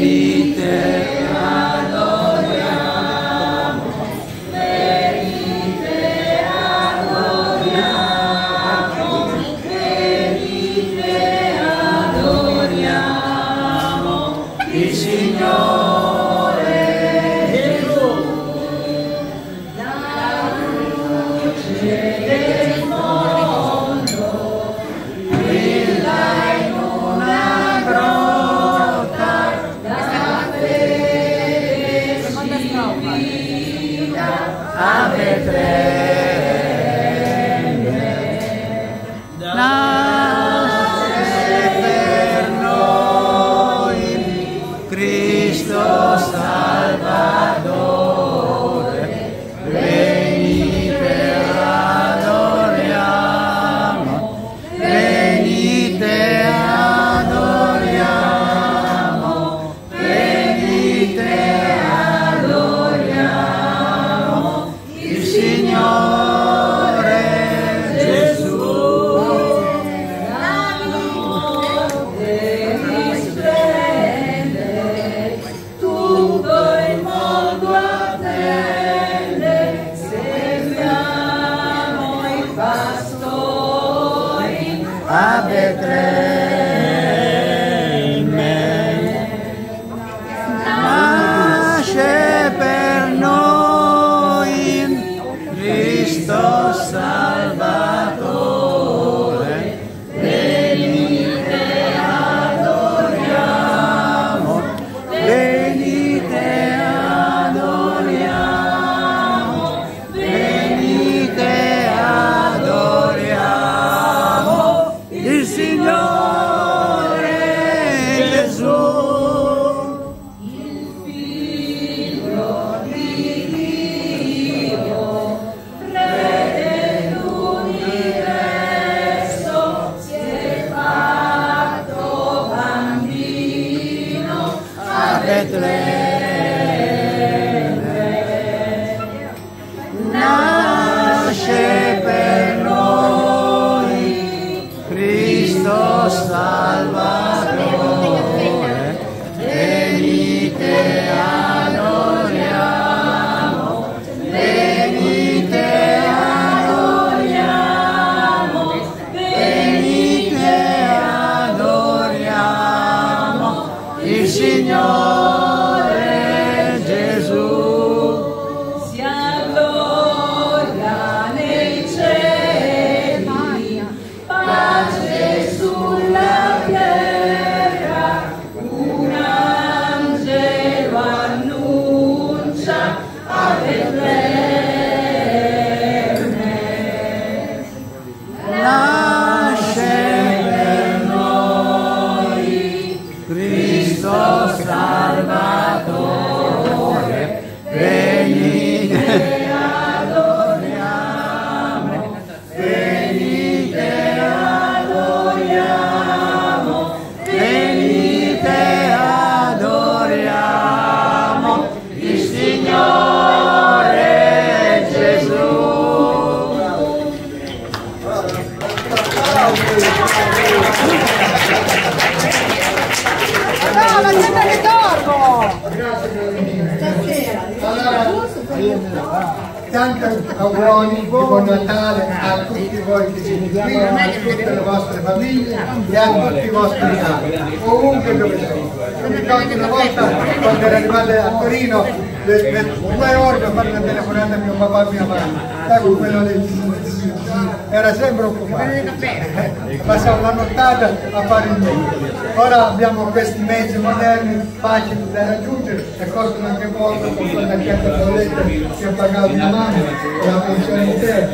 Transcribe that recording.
venite Signore Gesù tutto il mondo attende, sembriamo i pastori. a Betlemme Betlemme. Nasce per noi Cristo Salvatore. Venite adoriamo Graças a Deus. Tá. tá, tá Tanti auguri buon Natale a tutti voi che siete qui, a tutte le vostre famiglie e a tutti i vostri cari, ovunque dove sono. Mi ricordo una volta quando ero arrivato a Torino, le- due ore per fare una telefonata a mio papà e mia mamma. Ecco quello del era sempre occupato. Passavo la nottata a fare il mezzo. Ora abbiamo questi mezzi moderni, facili da raggiungere e costano anche poco, anche le bollette che ha pagato mia e la pensione intera.